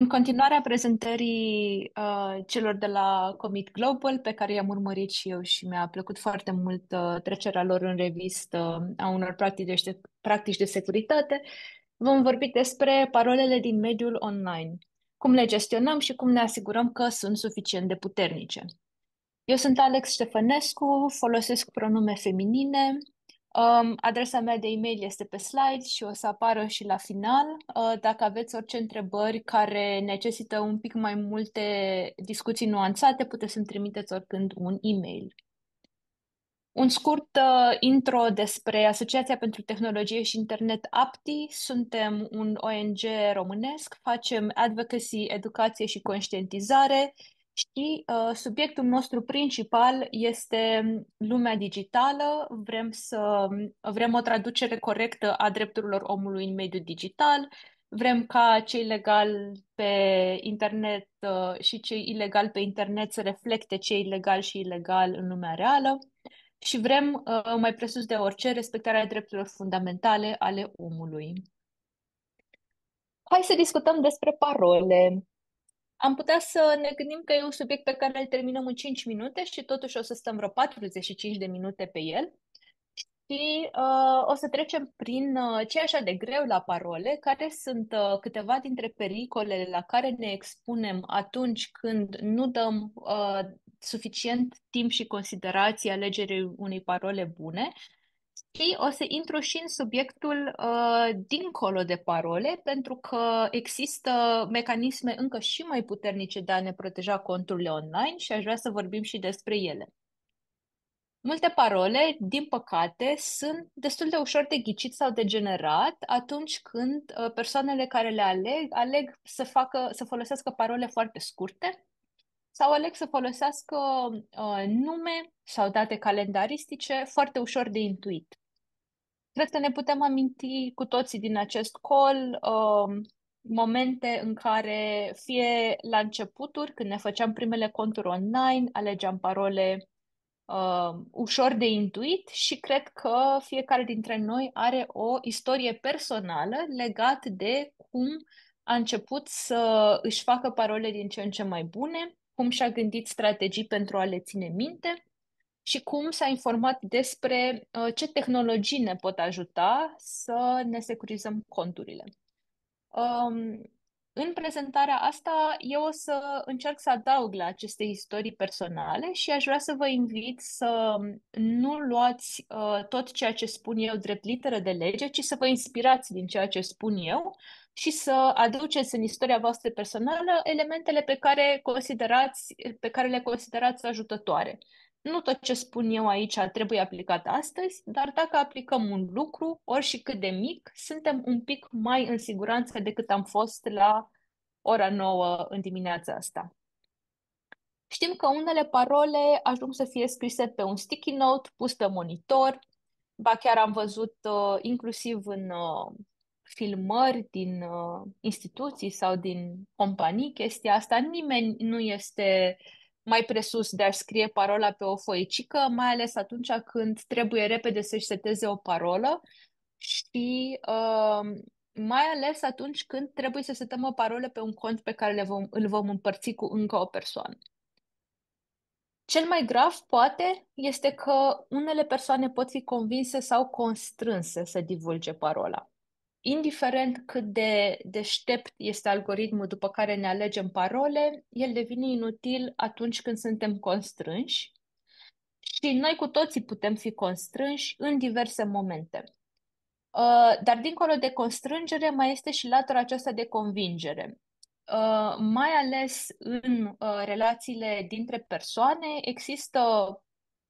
În continuarea prezentării uh, celor de la Commit Global, pe care i-am urmărit și eu și mi-a plăcut foarte mult uh, trecerea lor în revistă a unor practici de, practici de securitate, vom vorbi despre parolele din mediul online, cum le gestionăm și cum ne asigurăm că sunt suficient de puternice. Eu sunt Alex Ștefănescu, folosesc pronume feminine, Um, adresa mea de e-mail este pe slide și o să apară și la final. Uh, dacă aveți orice întrebări care necesită un pic mai multe discuții nuanțate, puteți să-mi trimiteți oricând un e-mail. Un scurt uh, intro despre Asociația pentru Tehnologie și Internet APTI. Suntem un ONG românesc, facem advocacy, educație și conștientizare și uh, subiectul nostru principal este lumea digitală. Vrem să vrem o traducere corectă a drepturilor omului în mediul digital. Vrem ca cei legali pe internet uh, și cei ilegali pe internet să reflecte cei ilegali și ilegal în lumea reală. Și vrem, uh, mai presus de orice, respectarea drepturilor fundamentale ale omului. Hai să discutăm despre parole. Am putea să ne gândim că e un subiect pe care îl terminăm în 5 minute și totuși o să stăm vreo 45 de minute pe el. Și uh, o să trecem prin uh, ce e așa de greu la parole, care sunt uh, câteva dintre pericolele la care ne expunem atunci când nu dăm uh, suficient timp și considerație alegerii unei parole bune și o să intru și în subiectul uh, dincolo de parole, pentru că există mecanisme încă și mai puternice de a ne proteja conturile online și aș vrea să vorbim și despre ele. Multe parole, din păcate, sunt destul de ușor de ghicit sau de generat atunci când uh, persoanele care le aleg aleg să facă, să folosească parole foarte scurte sau aleg să folosească uh, nume sau date calendaristice foarte ușor de intuit. Cred că ne putem aminti cu toții din acest call uh, momente în care fie la începuturi, când ne făceam primele conturi online, alegeam parole uh, ușor de intuit și cred că fiecare dintre noi are o istorie personală legat de cum a început să își facă parole din ce în ce mai bune, cum și-a gândit strategii pentru a le ține minte și cum s-a informat despre uh, ce tehnologii ne pot ajuta să ne securizăm conturile. Um, în prezentarea asta, eu o să încerc să adaug la aceste istorii personale și aș vrea să vă invit să nu luați uh, tot ceea ce spun eu drept literă de lege, ci să vă inspirați din ceea ce spun eu și să aduceți în istoria voastră personală elementele pe care, considerați, pe care le considerați ajutătoare. Nu tot ce spun eu aici trebuie aplicat astăzi, dar dacă aplicăm un lucru, ori și cât de mic, suntem un pic mai în siguranță decât am fost la ora 9 în dimineața asta. Știm că unele parole ajung să fie scrise pe un sticky note pus pe monitor, ba chiar am văzut uh, inclusiv în uh, filmări din uh, instituții sau din companii chestia asta. Nimeni nu este mai presus de a scrie parola pe o foicică, mai ales atunci când trebuie repede să-și seteze o parolă și uh, mai ales atunci când trebuie să setăm o parolă pe un cont pe care le vom, îl vom împărți cu încă o persoană. Cel mai grav, poate, este că unele persoane pot fi convinse sau constrânse să divulge parola indiferent cât de deștept este algoritmul după care ne alegem parole, el devine inutil atunci când suntem constrânși și noi cu toții putem fi constrânși în diverse momente. Uh, dar dincolo de constrângere mai este și latura aceasta de convingere. Uh, mai ales în uh, relațiile dintre persoane există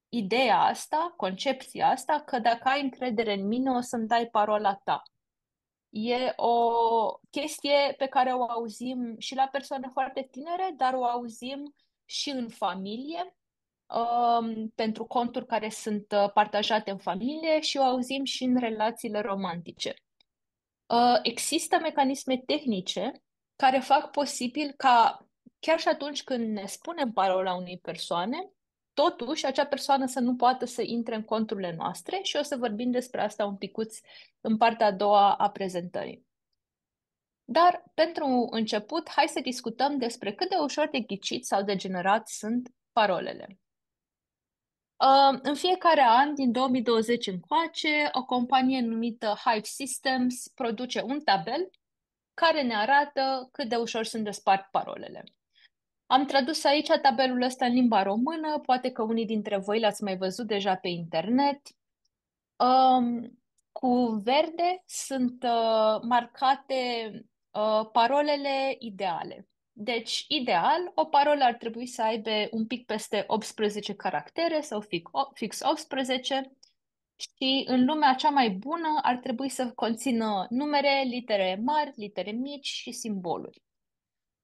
ideea asta, concepția asta, că dacă ai încredere în mine o să-mi dai parola ta. E o chestie pe care o auzim și la persoane foarte tinere, dar o auzim și în familie, um, pentru conturi care sunt uh, partajate în familie și o auzim și în relațiile romantice. Uh, există mecanisme tehnice care fac posibil ca chiar și atunci când ne spunem parola unei persoane, totuși acea persoană să nu poată să intre în conturile noastre și o să vorbim despre asta un picuț în partea a doua a prezentării. Dar, pentru început, hai să discutăm despre cât de ușor de ghicit sau de generat sunt parolele. Uh, în fiecare an, din 2020 încoace, o companie numită Hive Systems produce un tabel care ne arată cât de ușor sunt de spart parolele. Am tradus aici tabelul ăsta în limba română, poate că unii dintre voi l-ați mai văzut deja pe internet. Um, cu verde sunt uh, marcate uh, parolele ideale. Deci, ideal, o parolă ar trebui să aibă un pic peste 18 caractere sau fix 18 și în lumea cea mai bună ar trebui să conțină numere, litere mari, litere mici și simboluri.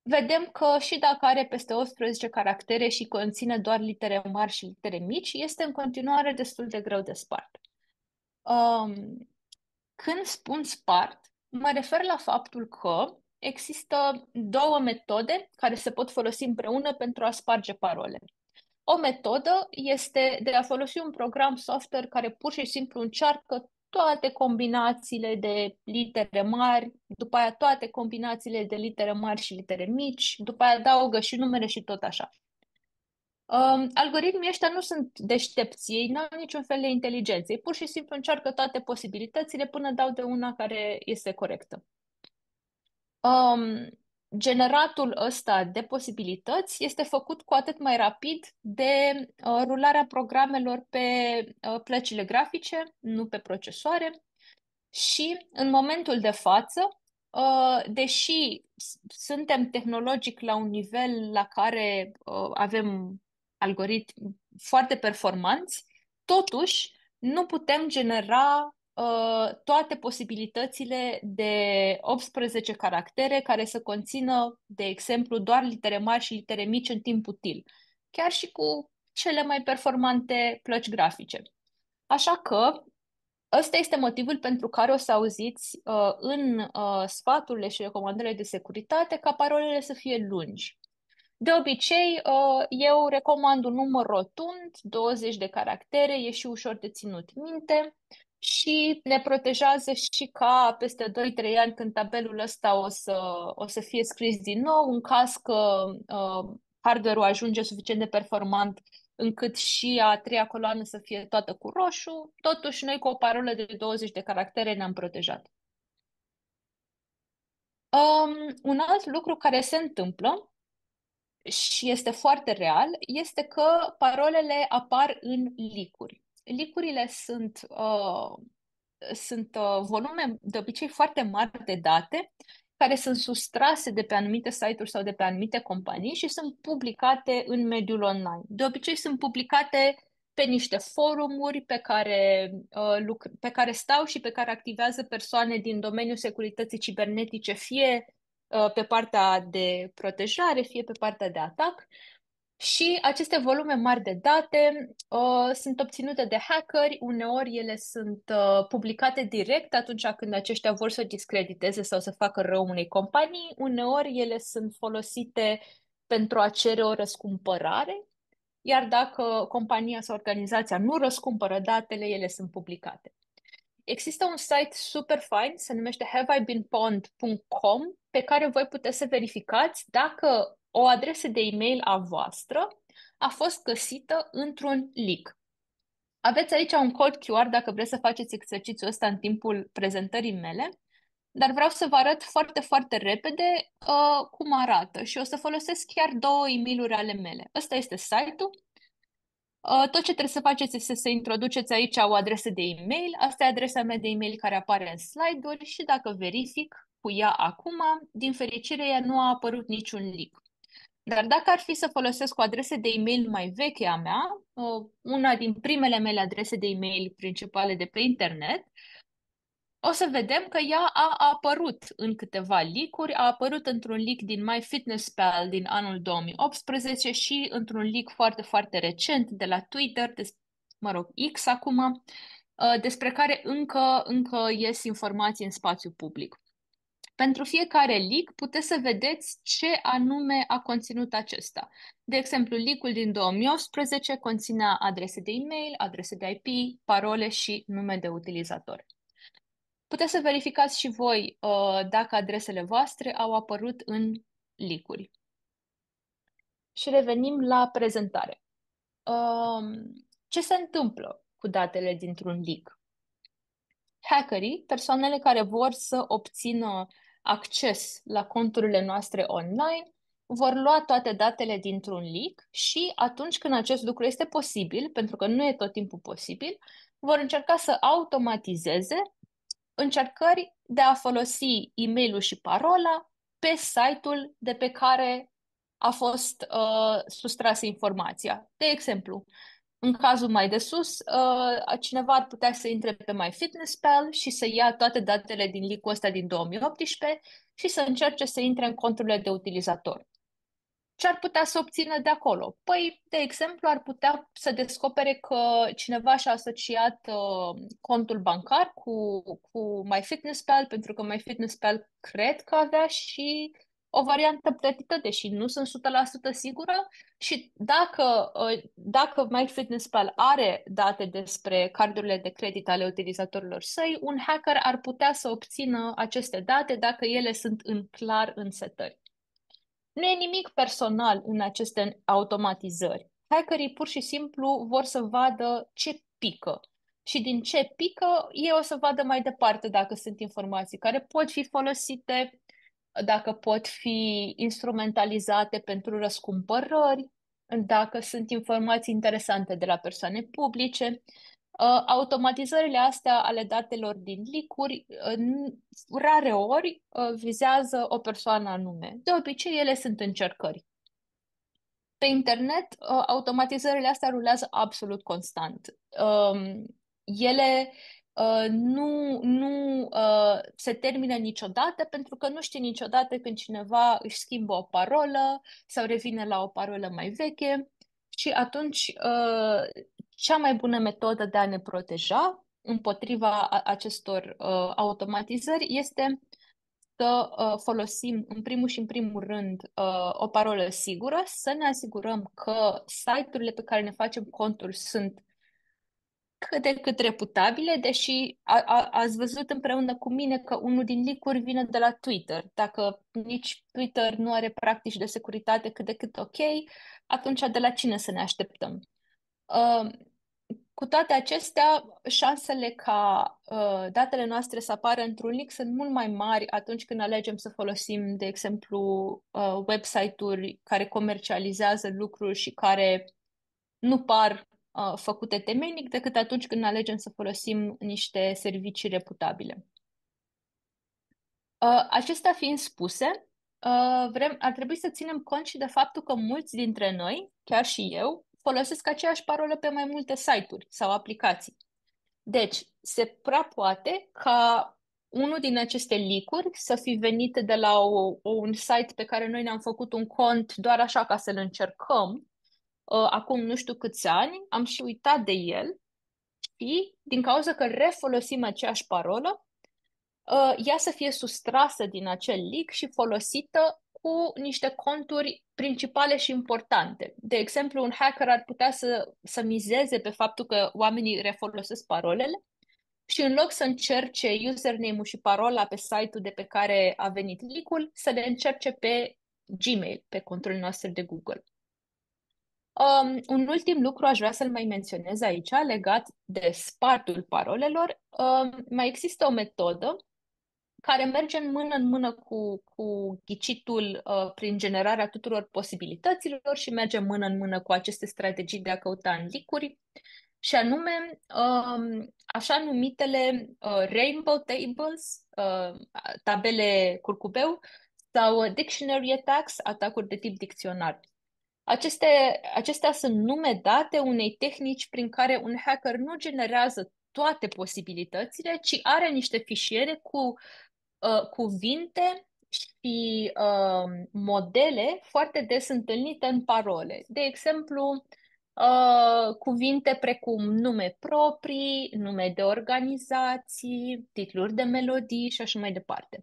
Vedem că și dacă are peste 18 caractere și conține doar litere mari și litere mici, este în continuare destul de greu de spart. Um, când spun spart, mă refer la faptul că există două metode care se pot folosi împreună pentru a sparge parole. O metodă este de a folosi un program software care pur și simplu încearcă toate combinațiile de litere mari, după aia toate combinațiile de litere mari și litere mici, după aia adaugă și numere și tot așa. Um, algoritmii ăștia nu sunt deștepți, ei nu au niciun fel de inteligență, ei pur și simplu încearcă toate posibilitățile până dau de una care este corectă. Um, generatul ăsta de posibilități este făcut cu atât mai rapid de uh, rularea programelor pe uh, plăcile grafice, nu pe procesoare. Și în momentul de față, uh, deși suntem tehnologic la un nivel la care uh, avem algoritmi foarte performanți, totuși nu putem genera uh, toate posibilitățile de 18 caractere care să conțină, de exemplu, doar litere mari și litere mici în timp util, chiar și cu cele mai performante plăci grafice. Așa că ăsta este motivul pentru care o să auziți uh, în uh, sfaturile și recomandările de securitate ca parolele să fie lungi. De obicei, uh, eu recomand un număr rotund, 20 de caractere, e și ușor de ținut minte și ne protejează și ca peste 2-3 ani când tabelul ăsta o să, o să fie scris din nou, în caz că uh, hardware-ul ajunge suficient de performant încât și a treia coloană să fie toată cu roșu, totuși noi cu o parolă de 20 de caractere ne-am protejat. Um, un alt lucru care se întâmplă și este foarte real este că parolele apar în licuri. Licurile sunt, uh, sunt uh, volume de obicei foarte mari de date care sunt sustrase de pe anumite site-uri sau de pe anumite companii și sunt publicate în mediul online. De obicei sunt publicate pe niște forumuri pe care, uh, pe care stau și pe care activează persoane din domeniul securității cibernetice, fie uh, pe partea de protejare, fie pe partea de atac. Și aceste volume mari de date uh, sunt obținute de hackeri, uneori ele sunt uh, publicate direct atunci când aceștia vor să discrediteze sau să facă rău unei companii, uneori ele sunt folosite pentru a cere o răscumpărare, iar dacă compania sau organizația nu răscumpără datele, ele sunt publicate. Există un site super fain, se numește haveibeenpwned.com, pe care voi puteți să verificați dacă o adresă de e-mail a voastră a fost găsită într-un leak. Aveți aici un cod QR dacă vreți să faceți exercițiul ăsta în timpul prezentării mele, dar vreau să vă arăt foarte, foarte repede uh, cum arată și o să folosesc chiar două e mail ale mele. Ăsta este site-ul. Uh, tot ce trebuie să faceți este să introduceți aici o adresă de e-mail. Asta e adresa mea de e-mail care apare în slide-uri și dacă verific cu ea acum, din fericire ea nu a apărut niciun leak. Dar dacă ar fi să folosesc o adresă de e-mail mai veche a mea, una din primele mele adrese de e-mail principale de pe internet, o să vedem că ea a apărut în câteva leak-uri, a apărut într-un leak din MyFitnessPal din anul 2018 și într-un leak foarte, foarte recent de la Twitter, de, mă rog, X acum, uh, despre care încă, încă ies informații în spațiu public. Pentru fiecare leak puteți să vedeți ce anume a conținut acesta. De exemplu, leak-ul din 2018 conținea adrese de e-mail, adrese de IP, parole și nume de utilizator. puteți să verificați și voi uh, dacă adresele voastre au apărut în licuri. Și revenim la prezentare. Um, ce se întâmplă cu datele dintr-un leak? Hackerii, persoanele care vor să obțină acces la conturile noastre online, vor lua toate datele dintr-un leak și atunci când acest lucru este posibil, pentru că nu e tot timpul posibil, vor încerca să automatizeze încercări de a folosi e mail și parola pe site-ul de pe care a fost uh, sustrasă informația. De exemplu, în cazul mai de sus, uh, cineva ar putea să intre pe MyFitnessPal și să ia toate datele din leak ăsta din 2018 și să încerce să intre în conturile de utilizator. Ce ar putea să obțină de acolo? Păi, de exemplu, ar putea să descopere că cineva și-a asociat uh, contul bancar cu, cu MyFitnessPal, pentru că MyFitnessPal cred că avea și o variantă plătită, deși nu sunt 100% sigură și dacă, uh, dacă MyFitnessPal are date despre cardurile de credit ale utilizatorilor săi, un hacker ar putea să obțină aceste date dacă ele sunt în clar în setări. Nu e nimic personal în aceste automatizări. Hackerii pur și simplu vor să vadă ce pică. Și din ce pică, ei o să vadă mai departe dacă sunt informații care pot fi folosite, dacă pot fi instrumentalizate pentru răscumpărări, dacă sunt informații interesante de la persoane publice. Uh, automatizările astea ale datelor din licuri uh, rare ori uh, vizează o persoană anume. De obicei, ele sunt încercări. Pe internet, automatizările astea rulează absolut constant. Um, ele nu, nu se termină niciodată pentru că nu știi niciodată când cineva își schimbă o parolă sau revine la o parolă mai veche. Și atunci cea mai bună metodă de a ne proteja împotriva acestor uh, automatizări este să uh, folosim în primul și în primul rând uh, o parolă sigură, să ne asigurăm că site-urile pe care ne facem conturi sunt cât de cât reputabile, deși a, a, ați văzut împreună cu mine că unul din licuri vine de la Twitter. Dacă nici Twitter nu are practici de securitate cât de cât ok, atunci de la cine să ne așteptăm? Uh, cu toate acestea, șansele ca uh, datele noastre să apară într-un link sunt mult mai mari atunci când alegem să folosim, de exemplu, uh, website-uri care comercializează lucruri și care nu par uh, făcute temenic decât atunci când alegem să folosim niște servicii reputabile. Uh, acestea fiind spuse, uh, vrem, ar trebui să ținem cont și de faptul că mulți dintre noi, chiar și eu, folosesc aceeași parolă pe mai multe site-uri sau aplicații. Deci, se prea poate ca unul din aceste licuri să fi venit de la o, un site pe care noi ne-am făcut un cont doar așa ca să-l încercăm, uh, acum nu știu câți ani, am și uitat de el și din cauza că refolosim aceeași parolă, uh, ea să fie sustrasă din acel leak și folosită cu niște conturi principale și importante. De exemplu, un hacker ar putea să, să mizeze pe faptul că oamenii refolosesc parolele și în loc să încerce username-ul și parola pe site-ul de pe care a venit leak să le încerce pe Gmail, pe contul noastre de Google. Um, un ultim lucru aș vrea să-l mai menționez aici, legat de spartul parolelor. Um, mai există o metodă care merge în mână în mână cu, cu ghicitul uh, prin generarea tuturor posibilităților și merge mână în mână cu aceste strategii de a căuta în licuri, și anume uh, așa numitele uh, rainbow tables, uh, tabele curcubeu, sau dictionary attacks, atacuri de tip dicționar. Aceste, acestea sunt nume date unei tehnici prin care un hacker nu generează toate posibilitățile, ci are niște fișiere cu uh, cuvinte și uh, modele foarte des întâlnite în parole. De exemplu, uh, cuvinte precum nume proprii, nume de organizații, titluri de melodii și așa mai departe.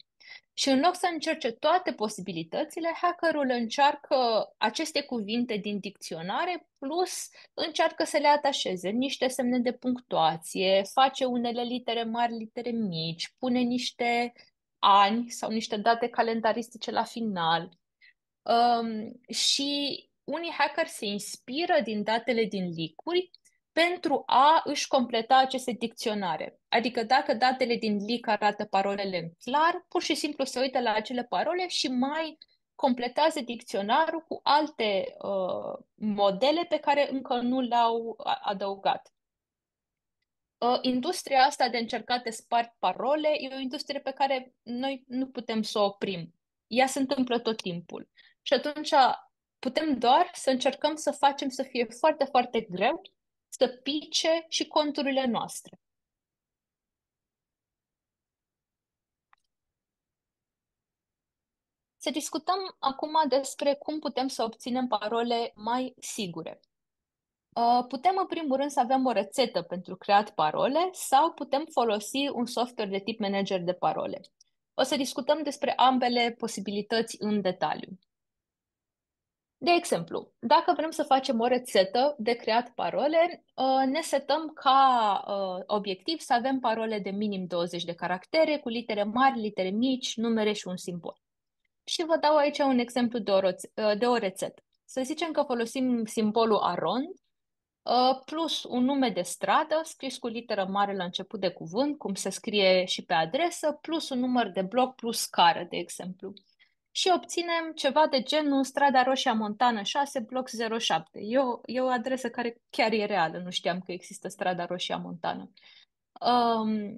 Și în loc să încerce toate posibilitățile, hackerul încearcă aceste cuvinte din dicționare, plus încearcă să le atașeze niște semne de punctuație, face unele litere mari, litere mici, pune niște ani sau niște date calendaristice la final. Um, și unii hacker se inspiră din datele din leak pentru a își completa aceste dicționare. Adică dacă datele din leak arată parolele în clar, pur și simplu se uită la acele parole și mai completează dicționarul cu alte uh, modele pe care încă nu le-au adăugat. Uh, industria asta de încercat de spart parole e o industrie pe care noi nu putem să o oprim. Ea se întâmplă tot timpul. Și atunci putem doar să încercăm să facem să fie foarte, foarte greu să pice și conturile noastre. Să discutăm acum despre cum putem să obținem parole mai sigure. Uh, putem, în primul rând, să avem o rețetă pentru creat parole sau putem folosi un software de tip manager de parole. O să discutăm despre ambele posibilități în detaliu. De exemplu, dacă vrem să facem o rețetă de creat parole, uh, ne setăm ca uh, obiectiv să avem parole de minim 20 de caractere, cu litere mari, litere mici, numere și un simbol. Și vă dau aici un exemplu de o, uh, de o rețetă. Să zicem că folosim simbolul arond plus un nume de stradă scris cu literă mare la început de cuvânt, cum se scrie și pe adresă, plus un număr de bloc plus scară, de exemplu și obținem ceva de genul Strada Roșia Montană 6, bloc 07. E o, e o adresă care chiar e reală, nu știam că există Strada Roșia Montană. Um,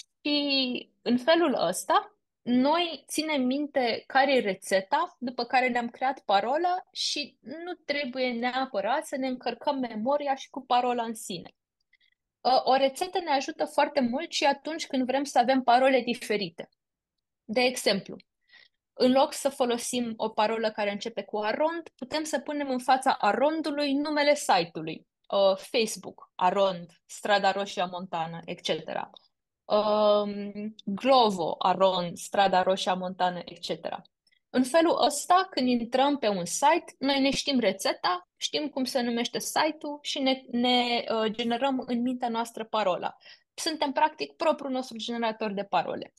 și în felul ăsta, noi ținem minte care e rețeta după care ne-am creat parola și nu trebuie neapărat să ne încărcăm memoria și cu parola în sine. Uh, o rețetă ne ajută foarte mult și atunci când vrem să avem parole diferite. De exemplu, în loc să folosim o parolă care începe cu arond, putem să punem în fața arondului numele site-ului. Uh, Facebook, Arond, Strada Roșia Montană, etc. Um, Glovo, Arond, Strada Roșia Montană, etc. În felul ăsta, când intrăm pe un site, noi ne știm rețeta, știm cum se numește site-ul și ne, ne uh, generăm în mintea noastră parola. Suntem, practic, propriul nostru generator de parole.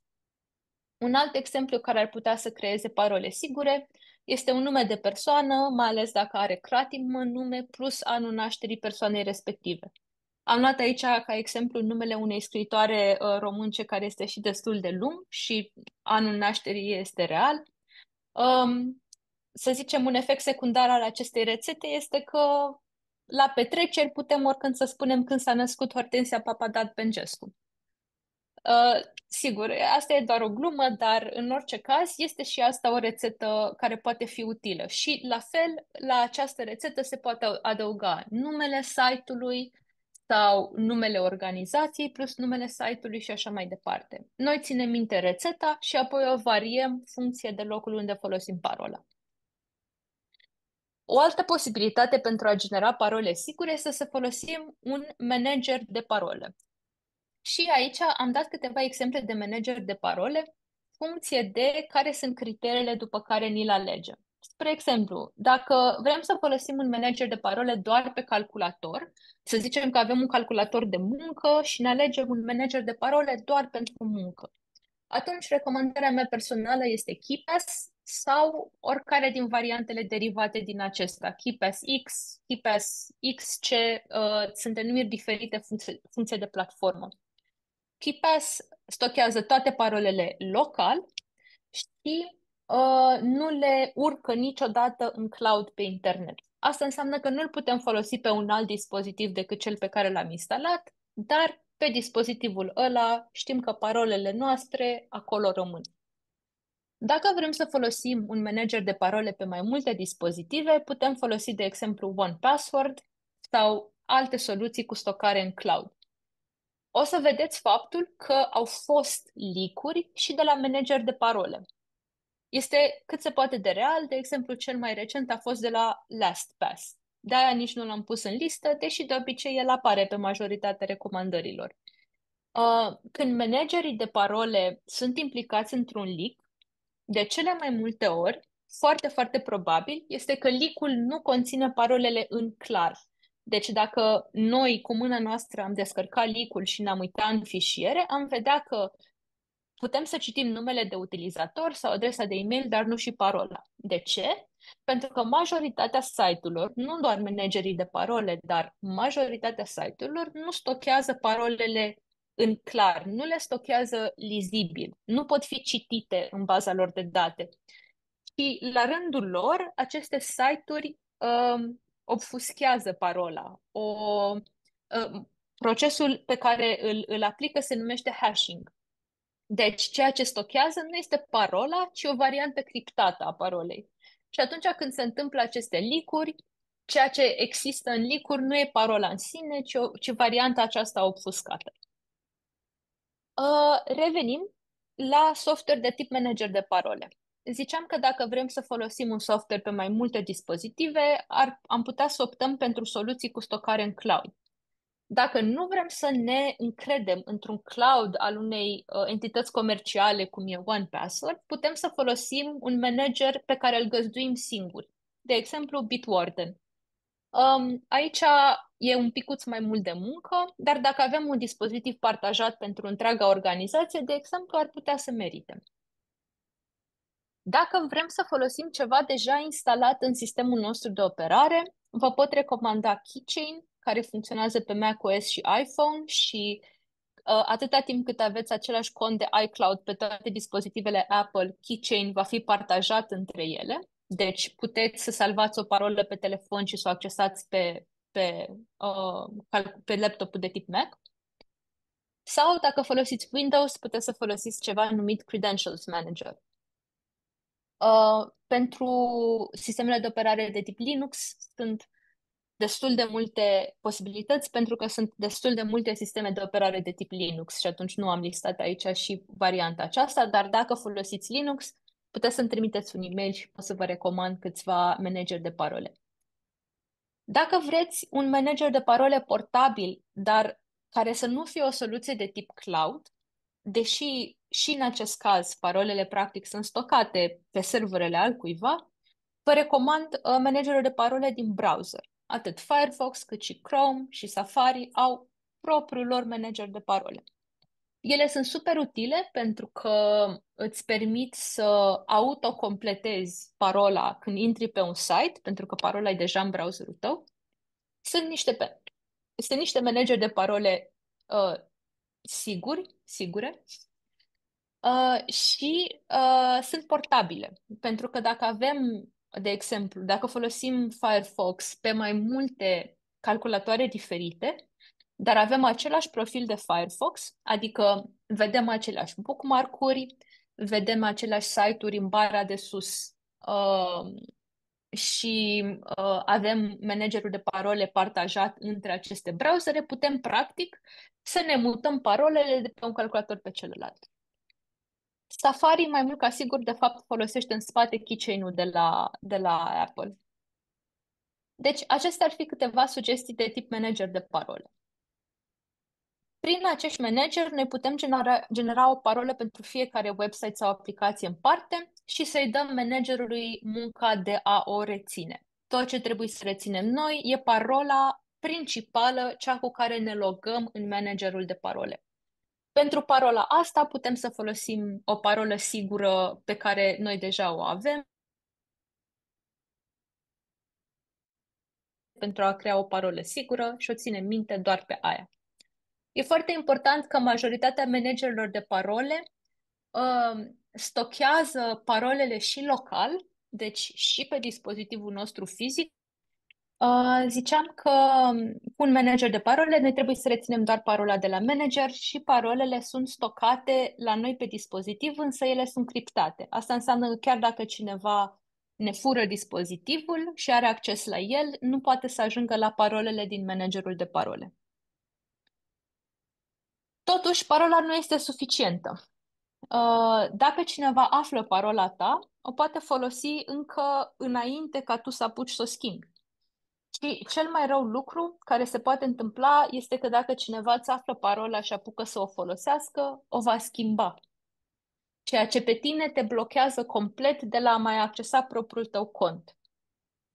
Un alt exemplu care ar putea să creeze parole sigure este un nume de persoană, mai ales dacă are cratim în nume, plus anul nașterii persoanei respective. Am luat aici ca exemplu numele unei scriitoare uh, românce care este și destul de lung și anul nașterii este real. Um, să zicem, un efect secundar al acestei rețete este că la petreceri putem oricând să spunem când s-a născut Hortensia Papadat Pengescu. Uh, sigur, asta e doar o glumă, dar în orice caz este și asta o rețetă care poate fi utilă. Și la fel, la această rețetă se poate adăuga numele site-ului sau numele organizației plus numele site-ului și așa mai departe. Noi ținem minte rețeta și apoi o variem funcție de locul unde folosim parola. O altă posibilitate pentru a genera parole sigure este să folosim un manager de parole. Și aici am dat câteva exemple de manager de parole, funcție de care sunt criteriile după care ni-l alegem. Spre exemplu, dacă vrem să folosim un manager de parole doar pe calculator, să zicem că avem un calculator de muncă și ne alegem un manager de parole doar pentru muncă. Atunci, recomandarea mea personală este KeePass sau oricare din variantele derivate din acesta. KeePass X, KeePass XC, uh, sunt denumiri diferite funcție, funcție de platformă. KeePass stochează toate parolele local și uh, nu le urcă niciodată în cloud pe internet. Asta înseamnă că nu îl putem folosi pe un alt dispozitiv decât cel pe care l-am instalat, dar pe dispozitivul ăla știm că parolele noastre acolo rămân. Dacă vrem să folosim un manager de parole pe mai multe dispozitive, putem folosi, de exemplu, OnePassword sau alte soluții cu stocare în cloud o să vedeți faptul că au fost licuri și de la manager de parole. Este cât se poate de real, de exemplu, cel mai recent a fost de la LastPass. De-aia nici nu l-am pus în listă, deși de obicei el apare pe majoritatea recomandărilor. Uh, când managerii de parole sunt implicați într-un leak, De cele mai multe ori, foarte, foarte probabil este că leak nu conține parolele în clar. Deci dacă noi cu mâna noastră am descărcat leak și ne-am uitat în fișiere, am vedea că putem să citim numele de utilizator sau adresa de e-mail, dar nu și parola. De ce? Pentru că majoritatea site-urilor, nu doar managerii de parole, dar majoritatea site-urilor nu stochează parolele în clar, nu le stochează lizibil, nu pot fi citite în baza lor de date. Și la rândul lor, aceste site-uri uh, obfuschează parola. O, uh, procesul pe care îl, îl aplică se numește hashing. Deci, ceea ce stochează nu este parola, ci o variantă criptată a parolei. Și atunci când se întâmplă aceste licuri, ceea ce există în licuri nu e parola în sine, ci, o, ci varianta aceasta obfuscată. Uh, revenim la software de tip manager de parole. Ziceam că dacă vrem să folosim un software pe mai multe dispozitive, ar, am putea să optăm pentru soluții cu stocare în cloud. Dacă nu vrem să ne încredem într-un cloud al unei uh, entități comerciale, cum e OnePassword, putem să folosim un manager pe care îl găzduim singuri. De exemplu, Bitwarden. Um, aici e un picuț mai mult de muncă, dar dacă avem un dispozitiv partajat pentru întreaga organizație, de exemplu, ar putea să merite. Dacă vrem să folosim ceva deja instalat în sistemul nostru de operare, vă pot recomanda Keychain, care funcționează pe macOS și iPhone și uh, atâta timp cât aveți același cont de iCloud pe toate dispozitivele Apple, Keychain va fi partajat între ele. Deci puteți să salvați o parolă pe telefon și să o accesați pe, pe, uh, pe laptopul de tip Mac. Sau dacă folosiți Windows, puteți să folosiți ceva numit Credentials Manager. Uh, pentru sistemele de operare de tip Linux sunt destul de multe posibilități pentru că sunt destul de multe sisteme de operare de tip Linux și atunci nu am listat aici și varianta aceasta, dar dacă folosiți Linux, puteți să-mi trimiteți un e-mail și pot să vă recomand câțiva manageri de parole. Dacă vreți un manager de parole portabil, dar care să nu fie o soluție de tip cloud, deși și în acest caz parolele practic sunt stocate pe serverele altcuiva, vă recomand uh, managerul de parole din browser. Atât Firefox cât și Chrome și Safari au propriul lor manager de parole. Ele sunt super utile pentru că îți permit să autocompletezi parola când intri pe un site, pentru că parola e deja în browserul tău. Sunt niște, pe... sunt niște manageri de parole uh, siguri, sigure, uh, și uh, sunt portabile. Pentru că dacă avem de exemplu, dacă folosim Firefox pe mai multe calculatoare diferite, dar avem același profil de Firefox, adică vedem aceleași bookmark-uri, vedem aceleași site-uri în bara de sus uh, și uh, avem managerul de parole partajat între aceste browsere, putem practic să ne mutăm parolele de pe un calculator pe celălalt. Safari, mai mult ca sigur, de fapt, folosește în spate keychain-ul de la, de la Apple. Deci, acestea ar fi câteva sugestii de tip manager de parole. Prin acești manager ne putem genera, genera o parolă pentru fiecare website sau aplicație în parte și să-i dăm managerului munca de a o reține. Tot ce trebuie să reținem noi e parola principală, cea cu care ne logăm în managerul de parole. Pentru parola asta putem să folosim o parolă sigură pe care noi deja o avem pentru a crea o parolă sigură și o ținem minte doar pe aia. E foarte important că majoritatea managerilor de parole uh, stochează parolele și local, deci și pe dispozitivul nostru fizic, Uh, ziceam că um, cu un manager de parole noi trebuie să reținem doar parola de la manager și parolele sunt stocate la noi pe dispozitiv, însă ele sunt criptate. Asta înseamnă că chiar dacă cineva ne fură dispozitivul și are acces la el, nu poate să ajungă la parolele din managerul de parole. Totuși, parola nu este suficientă. Uh, dacă cineva află parola ta, o poate folosi încă înainte ca tu să apuci să o schimbi. Și cel mai rău lucru care se poate întâmpla este că dacă cineva îți află parola și apucă să o folosească, o va schimba. ceea ce pe tine te blochează complet de la a mai accesa propriul tău cont.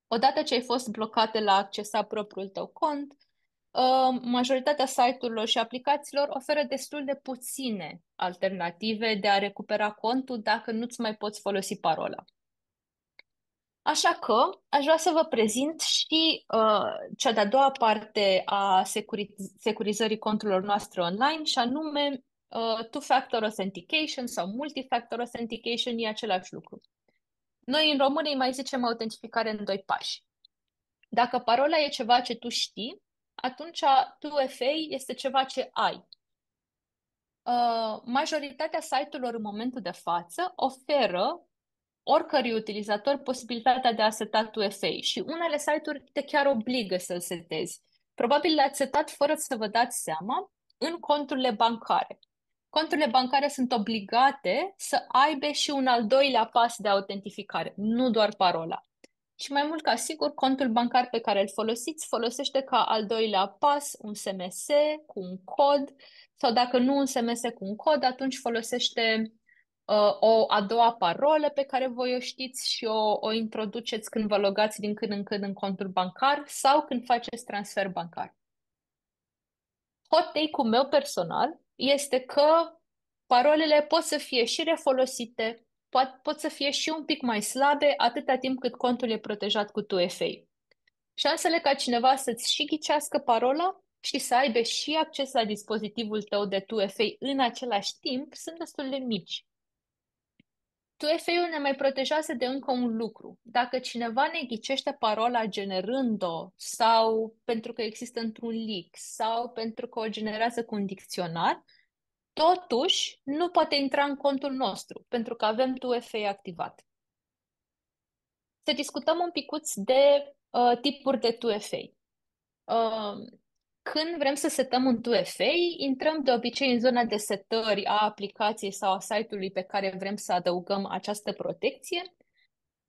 Odată ce ai fost blocat de la a accesa propriul tău cont, uh, majoritatea site-urilor și aplicațiilor oferă destul de puține alternative de a recupera contul dacă nu-ți mai poți folosi parola. Așa că aș vrea să vă prezint și uh, cea de-a doua parte a securiz- securizării conturilor noastre online, și anume uh, two-factor authentication sau multi-factor authentication, e același lucru. Noi în română îi mai zicem autentificare în doi pași. Dacă parola e ceva ce tu știi, atunci 2FA este ceva ce ai. Uh, majoritatea site-urilor în momentul de față oferă oricărui utilizator posibilitatea de a seta 2FA și unele site-uri te chiar obligă să-l setezi. Probabil le-ați setat fără să vă dați seama în conturile bancare. Conturile bancare sunt obligate să aibă și un al doilea pas de autentificare, nu doar parola. Și mai mult ca sigur, contul bancar pe care îl folosiți folosește ca al doilea pas un SMS cu un cod sau dacă nu un SMS cu un cod, atunci folosește uh, o a doua parolă pe care voi o știți și o, o introduceți când vă logați din când în când în contul bancar sau când faceți transfer bancar. Hot take-ul meu personal este că parolele pot să fie și refolosite, pot, pot să fie și un pic mai slabe atâta timp cât contul e protejat cu 2FA. Șansele ca cineva să-ți și ghicească parola și să aibă și acces la dispozitivul tău de 2FA în același timp sunt destul de mici. 2FA-ul ne mai protejează de încă un lucru. Dacă cineva ne ghicește parola generând-o sau pentru că există într-un leak sau pentru că o generează cu un dicționar, totuși nu poate intra în contul nostru pentru că avem 2FA activat. Să discutăm un picuț de uh, tipuri de 2FA. Uh, când vrem să setăm un 2FA, intrăm de obicei în zona de setări a aplicației sau a site-ului pe care vrem să adăugăm această protecție.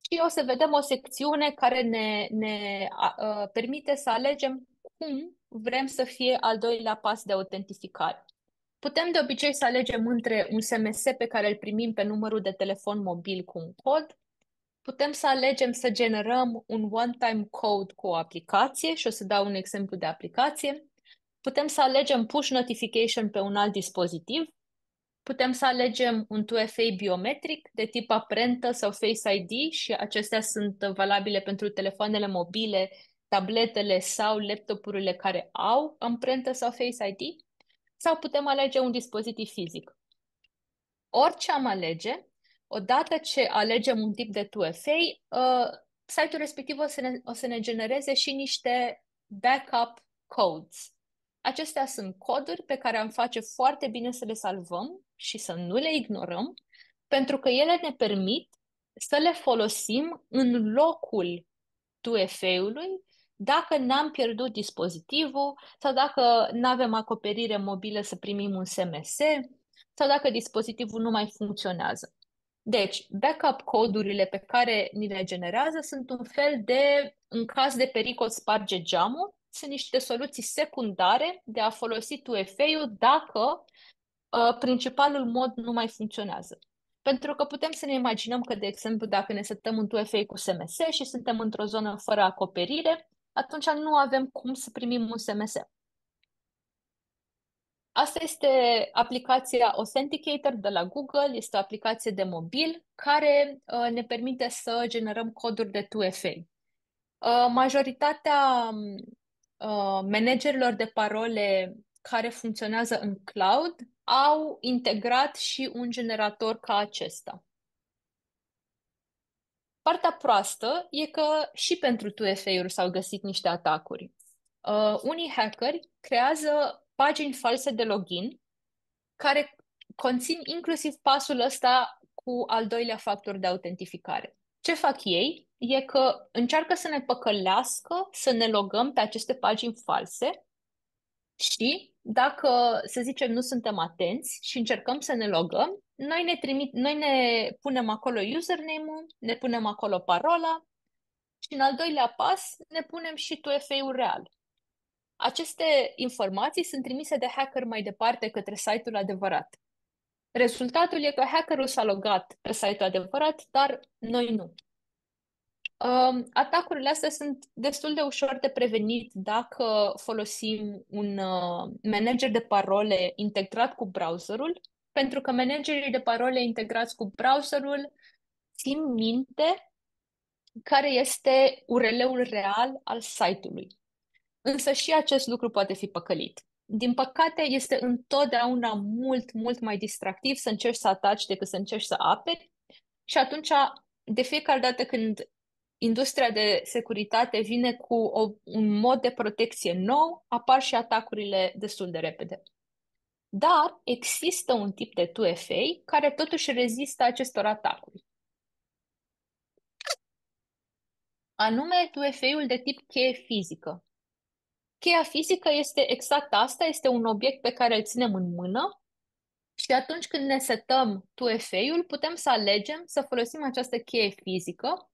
Și o să vedem o secțiune care ne, ne a, a, permite să alegem cum vrem să fie al doilea pas de autentificare. Putem de obicei să alegem între un SMS pe care îl primim pe numărul de telefon mobil cu un cod, putem să alegem să generăm un one-time code cu o aplicație și o să dau un exemplu de aplicație, Putem să alegem push notification pe un alt dispozitiv. Putem să alegem un 2FA biometric de tip amprentă sau Face ID și acestea sunt valabile pentru telefoanele mobile, tabletele sau laptopurile care au amprentă sau Face ID. Sau putem alege un dispozitiv fizic. Orice am alege, odată ce alegem un tip de 2FA, uh, site-ul respectiv o să, ne, o să ne genereze și niște backup codes Acestea sunt coduri pe care am face foarte bine să le salvăm și să nu le ignorăm, pentru că ele ne permit să le folosim în locul 2FA-ului dacă n-am pierdut dispozitivul sau dacă nu avem acoperire mobilă să primim un SMS sau dacă dispozitivul nu mai funcționează. Deci, backup codurile pe care ni le generează sunt un fel de, în caz de pericol, sparge geamul sunt niște soluții secundare de a folosi 2FA-ul dacă uh, principalul mod nu mai funcționează. Pentru că putem să ne imaginăm că, de exemplu, dacă ne setăm un 2FA cu SMS și suntem într-o zonă fără acoperire, atunci nu avem cum să primim un SMS. Asta este aplicația Authenticator de la Google, este o aplicație de mobil care uh, ne permite să generăm coduri de 2FA. Uh, majoritatea uh, managerilor de parole care funcționează în cloud au integrat și un generator ca acesta. Partea proastă e că și pentru 2FA-uri s-au găsit niște atacuri. Uh, unii hackeri creează pagini false de login care conțin inclusiv pasul ăsta cu al doilea factor de autentificare. Ce fac ei? E că încearcă să ne păcălească, să ne logăm pe aceste pagini false și dacă, să zicem, nu suntem atenți și încercăm să ne logăm, noi ne, trimit, noi ne punem acolo username-ul, ne punem acolo parola și în al doilea pas ne punem și 2FA-ul real. Aceste informații sunt trimise de hacker mai departe către site-ul adevărat. Rezultatul e că hackerul s-a logat pe site-ul adevărat, dar noi nu. Um, atacurile astea sunt destul de ușor de prevenit dacă folosim un uh, manager de parole integrat cu browserul, pentru că managerii de parole integrați cu browserul țin minte care este URL-ul real al site-ului. Însă și acest lucru poate fi păcălit. Din păcate, este întotdeauna mult, mult mai distractiv să încerci să ataci decât să încerci să aperi și atunci, de fiecare dată când industria de securitate vine cu o, un mod de protecție nou, apar și atacurile destul de repede. Dar există un tip de 2FA care totuși rezistă acestor atacuri. Anume 2FA-ul de tip cheie fizică. Cheia fizică este exact asta, este un obiect pe care îl ținem în mână și atunci când ne setăm 2FA-ul, putem să alegem să folosim această cheie fizică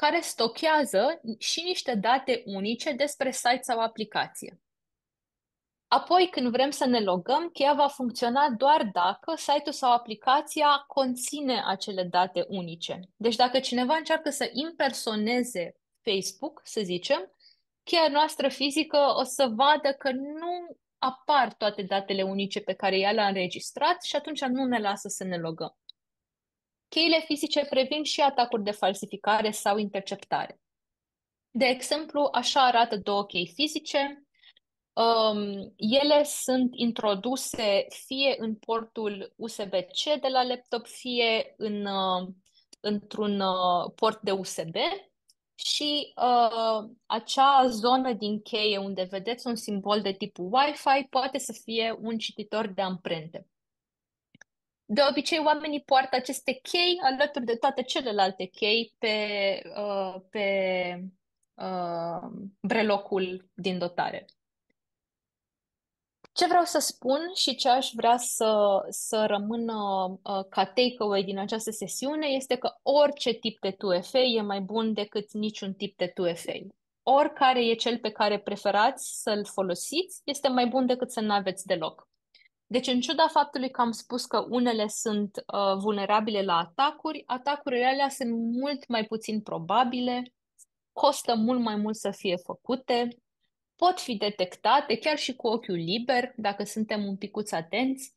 care stochează și niște date unice despre site sau aplicație. Apoi, când vrem să ne logăm, cheia va funcționa doar dacă site-ul sau aplicația conține acele date unice. Deci dacă cineva încearcă să impersoneze Facebook, să zicem, cheia noastră fizică o să vadă că nu apar toate datele unice pe care ea le-a înregistrat și atunci nu ne lasă să ne logăm. Cheile fizice previn și atacuri de falsificare sau interceptare. De exemplu, așa arată două chei fizice. Um, ele sunt introduse fie în portul USB-C de la laptop, fie în, uh, într-un uh, port de USB și uh, acea zonă din cheie unde vedeți un simbol de tip Wi-Fi poate să fie un cititor de amprente. De obicei, oamenii poartă aceste chei alături de toate celelalte chei pe, uh, pe uh, brelocul din dotare. Ce vreau să spun și ce aș vrea să, să rămână uh, ca takeaway din această sesiune este că orice tip de 2FA e mai bun decât niciun tip de 2FA. Oricare e cel pe care preferați să-l folosiți, este mai bun decât să nu aveți deloc. Deci, în ciuda faptului că am spus că unele sunt uh, vulnerabile la atacuri, atacurile alea sunt mult mai puțin probabile, costă mult mai mult să fie făcute, pot fi detectate chiar și cu ochiul liber, dacă suntem un picuț atenți.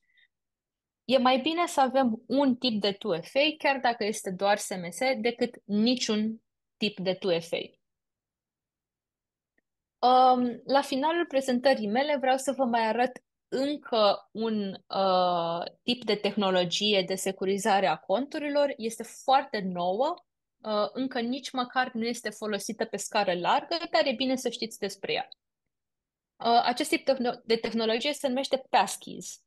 E mai bine să avem un tip de 2FA, chiar dacă este doar SMS, decât niciun tip de 2FA. Um, la finalul prezentării mele vreau să vă mai arăt încă un uh, tip de tehnologie de securizare a conturilor. Este foarte nouă, uh, încă nici măcar nu este folosită pe scară largă, dar e bine să știți despre ea. Uh, acest tip de tehnologie se numește Passkeys.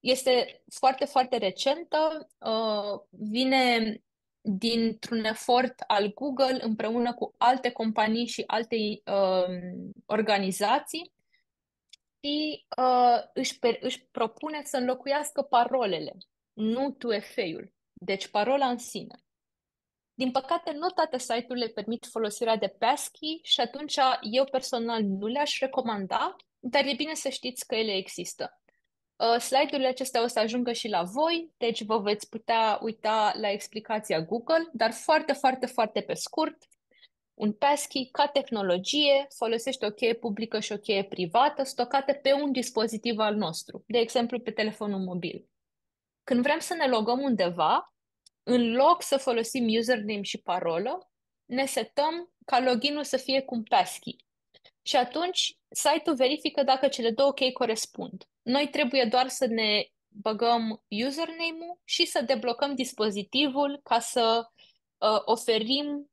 Este foarte, foarte recentă, uh, vine dintr-un efort al Google împreună cu alte companii și alte uh, organizații și uh, își, își propune să înlocuiască parolele, nu 2FA-ul, deci parola în sine. Din păcate, nu toate site-urile permit folosirea de passkey și atunci eu personal nu le-aș recomanda, dar e bine să știți că ele există. Uh, slide-urile acestea o să ajungă și la voi, deci vă veți putea uita la explicația Google, dar foarte, foarte, foarte pe scurt, un passkey ca tehnologie folosește o cheie publică și o cheie privată stocate pe un dispozitiv al nostru, de exemplu pe telefonul mobil. Când vrem să ne logăm undeva, în loc să folosim username și parolă, ne setăm ca loginul să fie cu un passkey. Și atunci site-ul verifică dacă cele două chei corespund. Noi trebuie doar să ne băgăm username-ul și să deblocăm dispozitivul ca să uh, oferim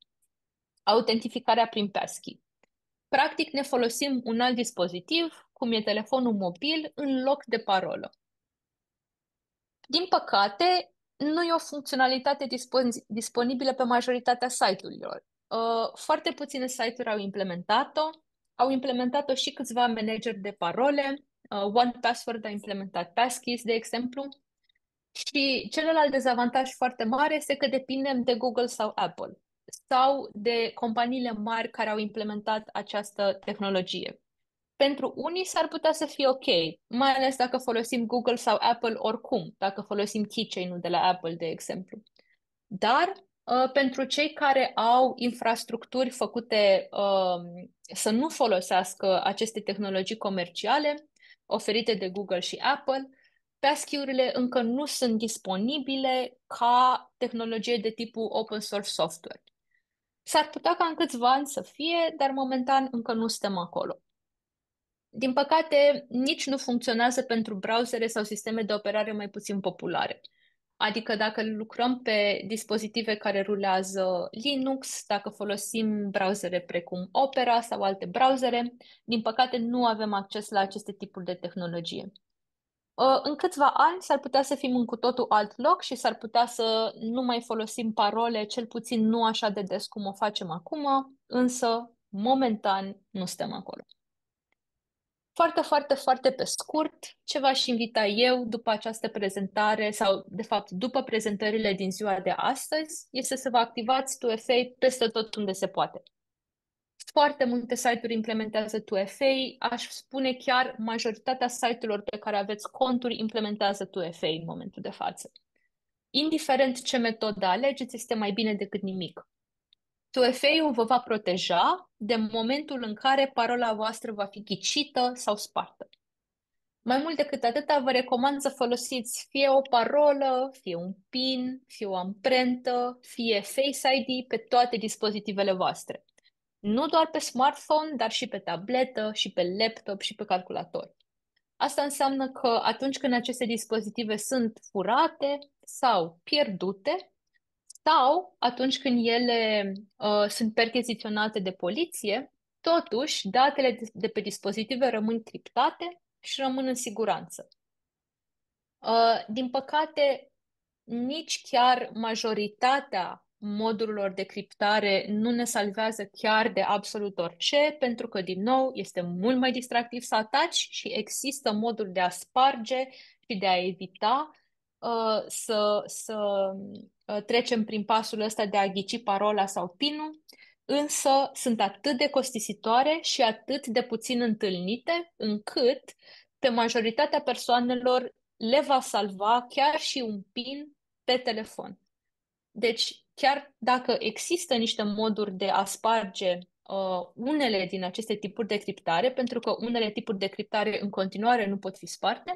autentificarea prin passkey. Practic ne folosim un alt dispozitiv, cum e telefonul mobil, în loc de parolă. Din păcate, nu e o funcționalitate disponibilă pe majoritatea site-urilor. Uh, foarte puține site-uri au implementat-o, au implementat-o și câțiva manageri de parole, uh, OnePassword a implementat Passkeys, de exemplu, și celălalt dezavantaj foarte mare este că depindem de Google sau Apple sau de companiile mari care au implementat această tehnologie. pentru unii s-ar putea să fie ok, mai ales dacă folosim Google sau Apple oricum, dacă folosim keychain-ul de la Apple, de exemplu. Dar uh, pentru cei care au infrastructuri făcute uh, să nu folosească aceste tehnologii comerciale oferite de Google și Apple, Passkey-urile încă nu sunt disponibile ca tehnologie de tipul open source software. S-ar putea ca în câțiva ani să fie, dar momentan încă nu suntem acolo. Din păcate, nici nu funcționează pentru browsere sau sisteme de operare mai puțin populare. Adică dacă lucrăm pe dispozitive care rulează Linux, dacă folosim browsere precum Opera sau alte browsere, din păcate nu avem acces la aceste tipuri de tehnologie. Uh, în câțiva ani s-ar putea să fim în cu totul alt loc și s-ar putea să nu mai folosim parole, cel puțin nu așa de des cum o facem acum, însă momentan nu suntem acolo. Foarte, foarte, foarte pe scurt, ce v-aș invita eu după această prezentare sau, de fapt, după prezentările din ziua de astăzi, este să vă activați 2FA peste tot unde se poate. Foarte multe site-uri implementează 2FA, aș spune chiar majoritatea site-urilor pe care aveți conturi implementează 2FA în momentul de față. Indiferent ce metodă alegeți, este mai bine decât nimic. 2FA-ul vă va proteja de momentul în care parola voastră va fi ghicită sau spartă. Mai mult decât atâta, vă recomand să folosiți fie o parolă, fie un PIN, fie o amprentă, fie Face ID pe toate dispozitivele voastre. Nu doar pe smartphone, dar și pe tabletă, și pe laptop, și pe calculator. Asta înseamnă că atunci când aceste dispozitive sunt furate sau pierdute, sau atunci când ele uh, sunt percheziționate de poliție, totuși datele de, de pe dispozitive rămân criptate și rămân în siguranță. Uh, din păcate, nici chiar majoritatea modurilor de criptare nu ne salvează chiar de absolut orice, pentru că, din nou, este mult mai distractiv să ataci și există moduri de a sparge și de a evita uh, să, să uh, trecem prin pasul ăsta de a ghici parola sau pinul, însă sunt atât de costisitoare și atât de puțin întâlnite, încât pe majoritatea persoanelor le va salva chiar și un pin pe telefon. Deci, chiar dacă există niște moduri de a sparge uh, unele din aceste tipuri de criptare, pentru că unele tipuri de criptare în continuare nu pot fi sparte,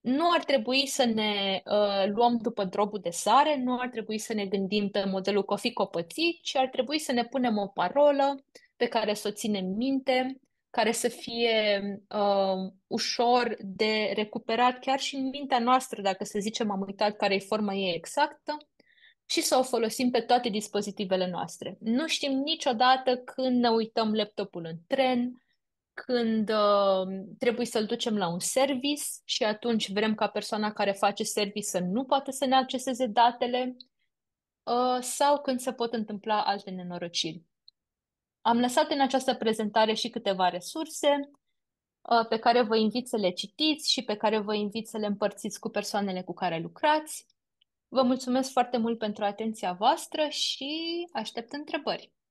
nu ar trebui să ne uh, luăm după drobul de sare, nu ar trebui să ne gândim pe modelul cofi copății, ci ar trebui să ne punem o parolă pe care să o ținem minte, care să fie uh, ușor de recuperat chiar și în mintea noastră, dacă să zicem am uitat care e forma ei exactă, și să o folosim pe toate dispozitivele noastre. Nu știm niciodată când ne uităm laptopul în tren, când uh, trebuie să-l ducem la un service și atunci vrem ca persoana care face service să nu poată să ne acceseze datele uh, sau când se pot întâmpla alte nenorociri. Am lăsat în această prezentare și câteva resurse uh, pe care vă invit să le citiți și pe care vă invit să le împărțiți cu persoanele cu care lucrați. Vă mulțumesc foarte mult pentru atenția voastră și aștept întrebări.